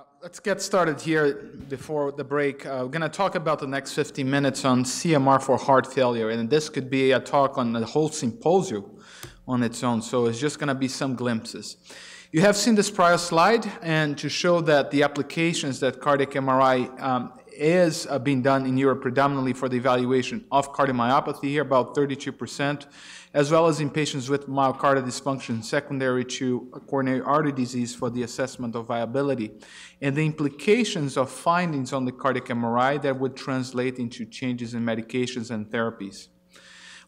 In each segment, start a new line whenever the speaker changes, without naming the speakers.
Uh, let's get started here before the break. Uh, we're going to talk about the next 15 minutes on CMR for heart failure, and this could be a talk on the whole symposium on its own, so it's just going to be some glimpses. You have seen this prior slide, and to show that the applications that cardiac MRI um, is uh, being done in Europe predominantly for the evaluation of cardiomyopathy, here about 32% as well as in patients with myocardial dysfunction secondary to coronary artery disease for the assessment of viability, and the implications of findings on the cardiac MRI that would translate into changes in medications and therapies.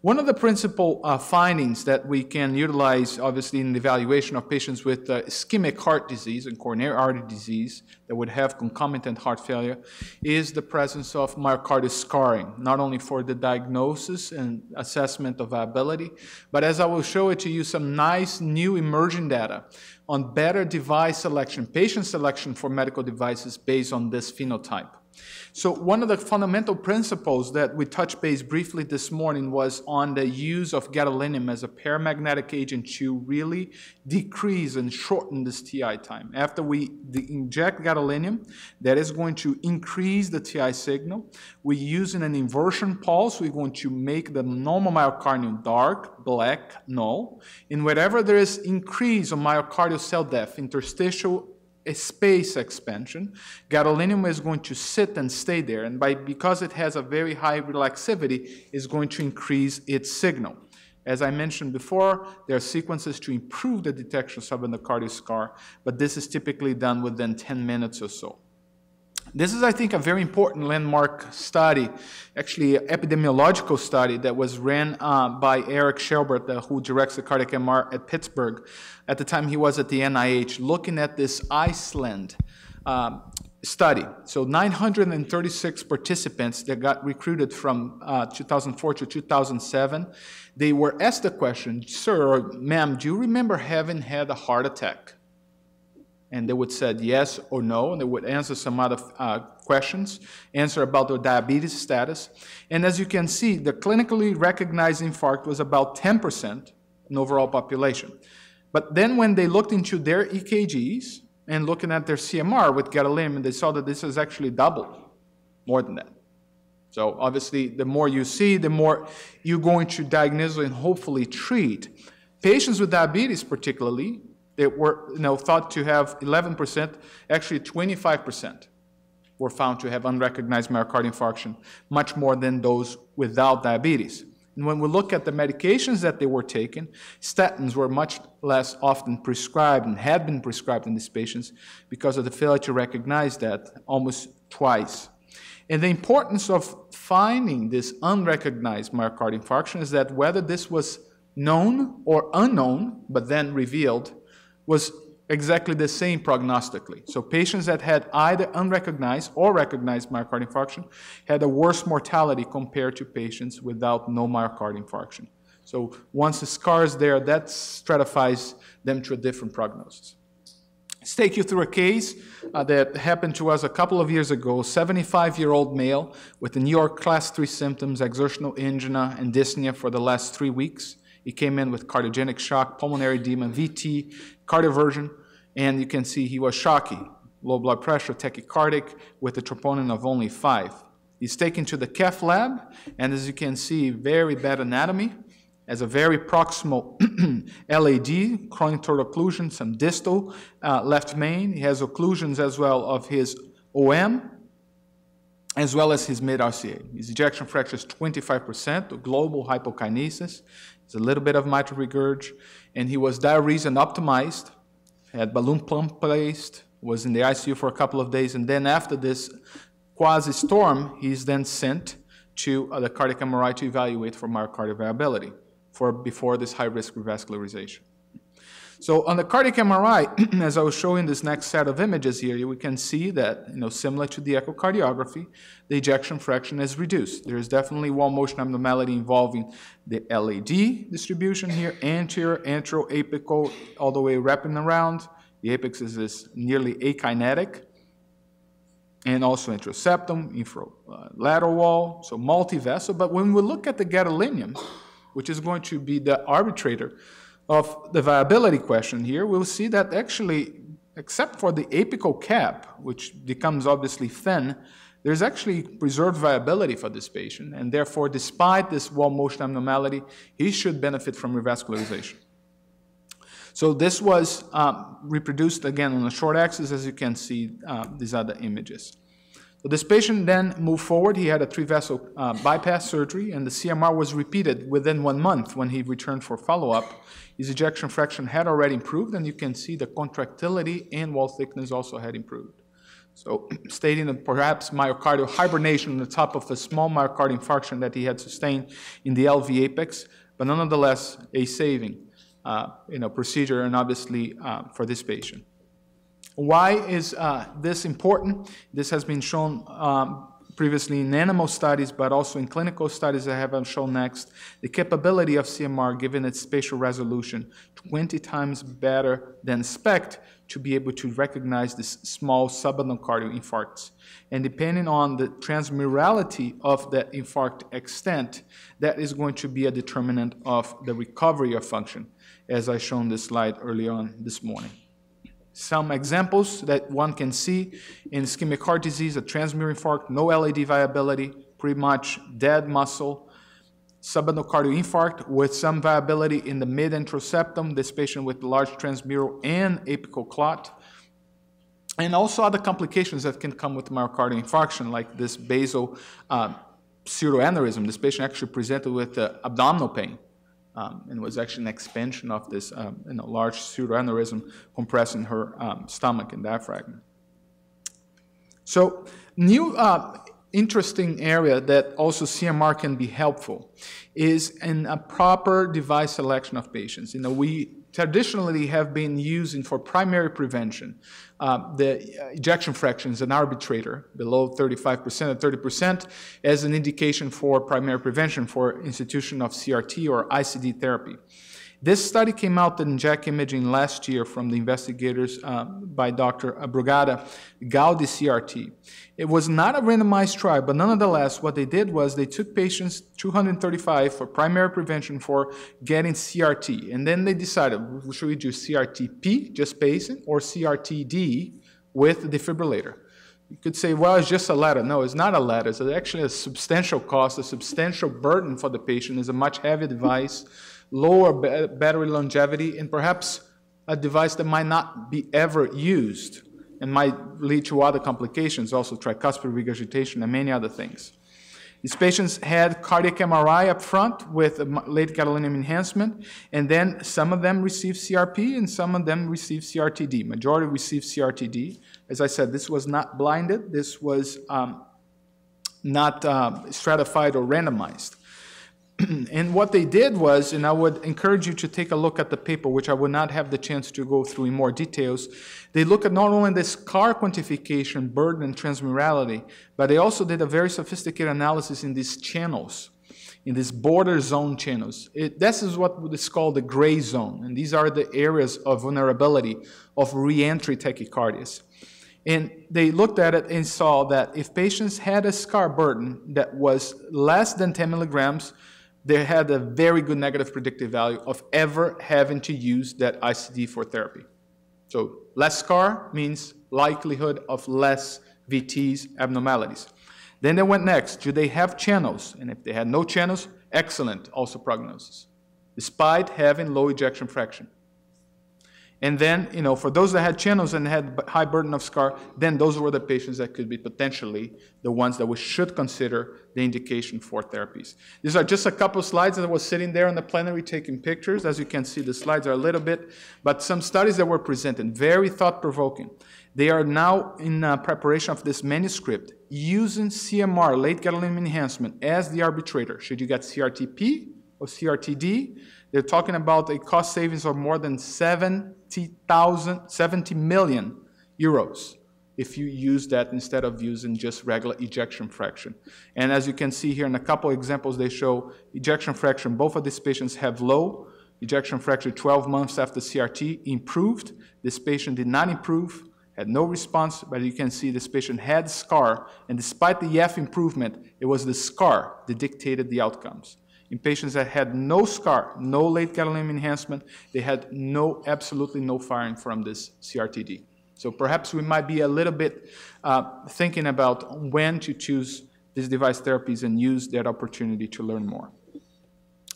One of the principal uh, findings that we can utilize, obviously, in the evaluation of patients with uh, ischemic heart disease and coronary artery disease that would have concomitant heart failure is the presence of myocardial scarring, not only for the diagnosis and assessment of viability, but as I will show it to you, some nice new emerging data on better device selection, patient selection for medical devices based on this phenotype. So one of the fundamental principles that we touched base briefly this morning was on the use of gadolinium as a paramagnetic agent to really decrease and shorten this T1 time. After we inject gadolinium, that is going to increase the T1 signal. We use an inversion pulse. We're going to make the normal myocardium dark, black, null. And wherever there is increase of myocardial cell death, interstitial a space expansion, gadolinium is going to sit and stay there, and by, because it has a very high relaxivity, is going to increase its signal. As I mentioned before, there are sequences to improve the detection of subendocardial scar, but this is typically done within 10 minutes or so. This is, I think, a very important landmark study, actually epidemiological study that was ran uh, by Erik Schelbert, uh, who directs the cardiac MR at Pittsburgh. At the time he was at the NIH, looking at this Iceland um, study. So 936 participants that got recruited from uh, 2004 to 2007, they were asked the question, sir or ma'am, do you remember having had a heart attack? And they would say yes or no, and they would answer some other uh, questions, answer about their diabetes status. And as you can see, the clinically recognized infarct was about 10% in overall population. But then when they looked into their EKGs and looking at their CMR with gadolinium, they saw that this is actually double, more than that. So obviously, the more you see, the more you're going to diagnose and hopefully treat. Patients with diabetes particularly, they were you know, thought to have 11%, actually 25% were found to have unrecognized myocardial infarction, much more than those without diabetes. And when we look at the medications that they were taking, statins were much less often prescribed and had been prescribed in these patients because of the failure to recognize that almost twice. And the importance of finding this unrecognized myocardial infarction is that whether this was known or unknown, but then revealed, was exactly the same prognostically. So patients that had either unrecognized or recognized myocardial infarction had a worse mortality compared to patients without no myocardial infarction. So once the scar is there, that stratifies them to a different prognosis. Let's take you through a case uh, that happened to us a couple of years ago. 75-year-old male with the New York Class 3 symptoms, exertional angina and dyspnea for the last three weeks. He came in with cardiogenic shock, pulmonary edema, VT, cardioversion, and you can see he was shocky, low blood pressure, tachycardic, with a troponin of only 5. He's taken to the cath lab, and as you can see, very bad anatomy, as a very proximal LAD, chronic total occlusion, some distal uh, left main. He has occlusions as well of his OM, as well as his mid-RCA. His ejection fraction is 25%, global hypokinesis. It's a little bit of mitral regurg, and he was diuresed and optimized, had balloon pump placed, was in the ICU for a couple of days, and then after this quasi-storm, he's then sent to uh, the cardiac MRI to evaluate for myocardial viability for before this high-risk revascularization. So on the cardiac MRI, as I was showing this next set of images here, we can see that, you know, similar to the echocardiography, the ejection fraction is reduced. There is definitely wall motion abnormality involving the LAD distribution here, anterior, antero, apical, all the way wrapping around. The apex is this nearly akinetic, and also introseptum, infralateral wall, so multivessel. But when we look at the gadolinium, which is going to be the arbitrator of the viability question here, we'll see that actually except for the apical cap, which becomes obviously thin, there's actually preserved viability for this patient, and therefore, despite this wall motion abnormality, he should benefit from revascularization. So this was um, reproduced again on the short axis, as you can see, uh, these the images. So this patient then moved forward. He had a three-vessel uh, bypass surgery, and the CMR was repeated within one month when he returned for follow-up. His ejection fraction had already improved, and you can see the contractility and wall thickness also had improved. So stating that perhaps myocardial hibernation on the top of a small myocardial infarction that he had sustained in the LV apex, but nonetheless a saving uh, you know, procedure and obviously uh, for this patient. Why is uh, this important? This has been shown um, previously in animal studies, but also in clinical studies that have shown next, the capability of CMR, given its spatial resolution, 20 times better than SPECT, to be able to recognize these small subendocardial infarcts. And depending on the transmurality of that infarct extent, that is going to be a determinant of the recovery of function, as I shown this slide early on this morning. Some examples that one can see in ischemic heart disease, a transmural infarct, no LAD viability, pretty much dead muscle, subendocardial infarct with some viability in the mid-introseptum, this patient with large transmural and apical clot, and also other complications that can come with myocardial infarction, like this basal uh, pseudoaneurysm. This patient actually presented with uh, abdominal pain um, and was actually an expansion of this um, you know, large pseudoaneurysm compressing her um, stomach and diaphragm. So new uh, interesting area that also CMR can be helpful is in a proper device selection of patients. You know, we traditionally have been using for primary prevention uh, the ejection fraction is an arbitrator below 35% or 30% as an indication for primary prevention for institution of CRT or ICD therapy. This study came out in JACC Imaging last year from the investigators uh, by Dr. Brugada, Gaudi CRT. It was not a randomized trial, but nonetheless, what they did was they took patients, 235, for primary prevention for getting CRT. And then they decided, should we do CRTP, just pacing, or CRTD with the defibrillator? You could say, well, it's just a ladder. No, it's not a ladder. It's actually a substantial cost, a substantial burden for the patient. It's a much heavier device lower battery longevity, and perhaps a device that might not be ever used and might lead to other complications, also tricuspid regurgitation and many other things. These patients had cardiac MRI up front with late gadolinium enhancement, and then some of them received CRTP and some of them received CRTD. Majority received CRTD. As I said, this was not blinded. This was um, not uh, stratified or randomized. and what they did was, and I would encourage you to take a look at the paper, which I would not have the chance to go through in more details. They look at not only this scar quantification, burden, and transmurality, but they also did a very sophisticated analysis in these channels, in these border zone channels. It, this is what is called the gray zone, and these are the areas of vulnerability of reentry tachycardias. And they looked at it and saw that if patients had a scar burden that was less than 10 milligrams, they had a very good negative predictive value of ever having to use that ICD for therapy. So less scar means likelihood of less VTs abnormalities. Then they went next, do they have channels? And if they had no channels, excellent also prognosis, despite having low ejection fraction. And then, you know, for those that had channels and had high burden of scar, then those were the patients that could be potentially the ones that we should consider the indication for therapies. These are just a couple of slides that was sitting there on the plenary taking pictures. As you can see, the slides are a little bit, but some studies that were presented, very thought-provoking. They are now in uh, preparation of this manuscript using CMR, late gadolinium enhancement, as the arbitrator. Should you get CRTP or CRTD? They're talking about a cost savings of more than 70,000, 70 million euros if you use that instead of using just regular ejection fraction. And as you can see here in a couple examples, they show ejection fraction. Both of these patients have low ejection fraction 12 months after CRT, improved. This patient did not improve, had no response, but you can see this patient had scar, and despite the EF improvement, it was the scar that dictated the outcomes. In patients that had no scar, no late gadolinium enhancement, they had no, absolutely no firing from this CRTD. So perhaps we might be a little bit uh, thinking about when to choose these device therapies and use that opportunity to learn more.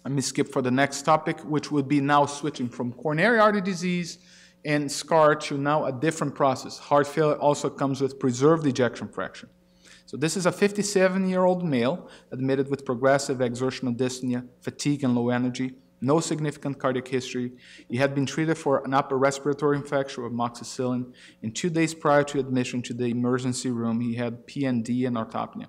Let me skip for the next topic, which would be now switching from coronary artery disease and scar to now a different process. Heart failure also comes with preserved ejection fraction. So this is a 57-year-old male admitted with progressive exertional dyspnea, fatigue, and low energy, no significant cardiac history. He had been treated for an upper respiratory infection with amoxicillin. In two days prior to admission to the emergency room, he had PND and orthopnea.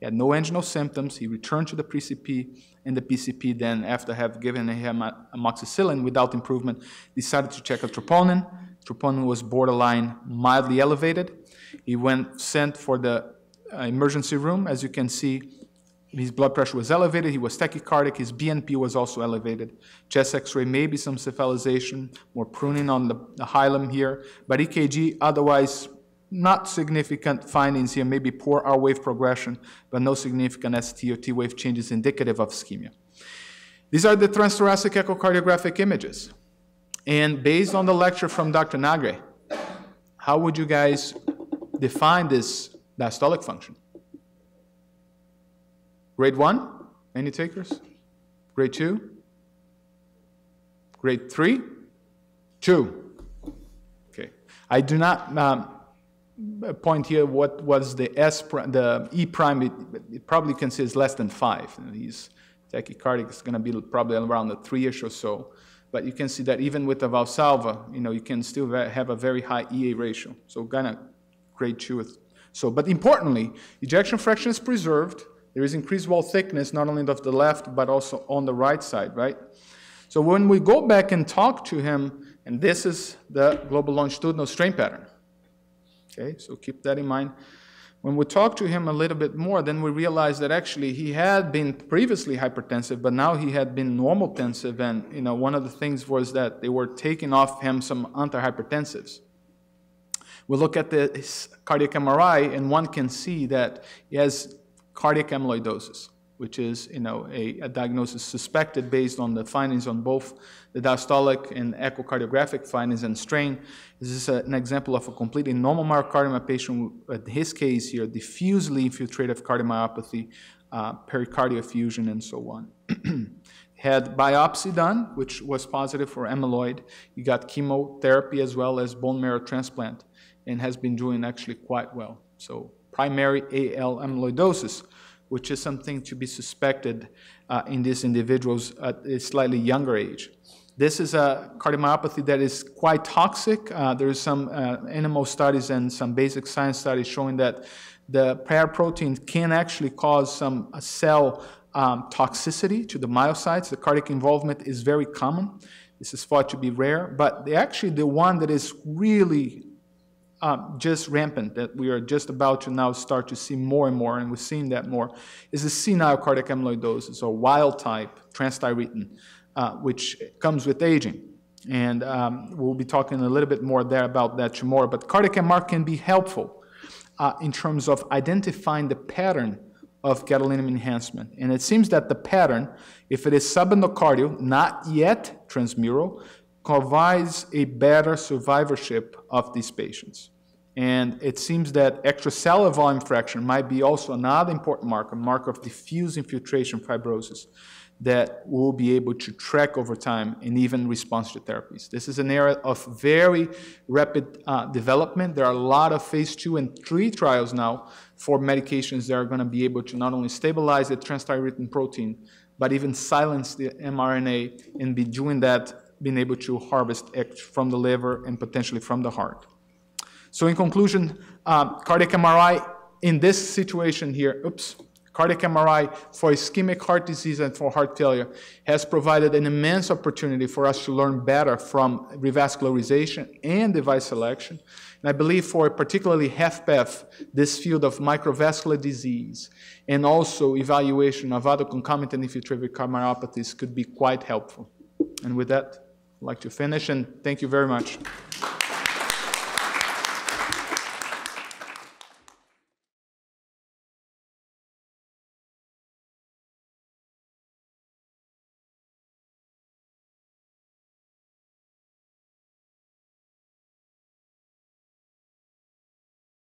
He had no anginal symptoms. He returned to the PCP, and the PCP then, after have given him amoxicillin without improvement, decided to check a troponin. Troponin was borderline mildly elevated. He went sent for the Uh, emergency room. As you can see, his blood pressure was elevated, he was tachycardic, his BNP was also elevated. Chest x-ray, maybe some cephalization, more pruning on the, the hilum here, but EKG, otherwise not significant findings here, maybe poor R wave progression, but no significant ST or T wave changes indicative of ischemia. These are the transthoracic echocardiographic images. And based on the lecture from Dr. Nagueh, how would you guys define this diastolic function? Grade one? Any takers? Grade two? Grade three? Two. Okay. I do not um, point here what was the S the E prime. It, it probably considers less than five. He's tachycardic is going to be probably around the three-ish or so. But you can see that even with the Valsalva, you know, you can still have a very high EA ratio. So kind of grade two. So, but importantly, ejection fraction is preserved. There is increased wall thickness, not only of the left, but also on the right side, right? So when we go back and talk to him, and this is the global longitudinal strain pattern. Okay, so keep that in mind. When we talk to him a little bit more, then we realize that actually he had been previously hypertensive, but now he had been normotensive, and you know one of the things was that they were taking off him some antihypertensives. We look at the cardiac MRI, and one can see that he has cardiac amyloidosis, which is you know, a, a, diagnosis suspected based on the findings on both the diastolic and echocardiographic findings and strain. This is a, an example of a completely normal myocardium patient, in his case here, diffusely infiltrative cardiomyopathy, uh, pericardial effusion, and so on. had biopsy done, which was positive for amyloid. He got chemotherapy as well as bone marrow transplant, and has been doing actually quite well. So primary AL amyloidosis, which is something to be suspected uh, in these individuals at a slightly younger age. This is a cardiomyopathy that is quite toxic. Uh, there is some uh, animal studies and some basic science studies showing that the paraprotein can actually cause some uh, cell um, toxicity to the myocytes. The cardiac involvement is very common. This is thought to be rare, but actually the one that is really um, just rampant that we are just about to now start to see more and more, and we're seeing that more, is the senile cardiac amyloidosis or wild type transthyretin, uh, which comes with aging. And um, we'll be talking a little bit more there about that tomorrow. But cardiac MR can be helpful uh, in terms of identifying the pattern of gadolinium enhancement. And it seems that the pattern, if it is subendocardial, not yet transmural, provides a better survivorship of these patients. And it seems that extracellular volume fraction might be also another important marker, a marker of diffuse infiltration fibrosis that we'll be able to track over time and even response to therapies. This is an area of very rapid uh, development. There are a lot of phase two and three trials now for medications that are going to be able to not only stabilize the transthyretin protein, but even silence the mRNA and be doing that, being able to harvest it from the liver and potentially from the heart. So in conclusion, um, cardiac MRI in this situation here, oops, cardiac MRI for ischemic heart disease and for heart failure has provided an immense opportunity for us to learn better from revascularization and device selection. And I believe for particularly HFpEF, this field of microvascular disease and also evaluation of other concomitant infiltrative cardiomyopathies could be quite helpful. And with that, I'd like to finish and thank you very much.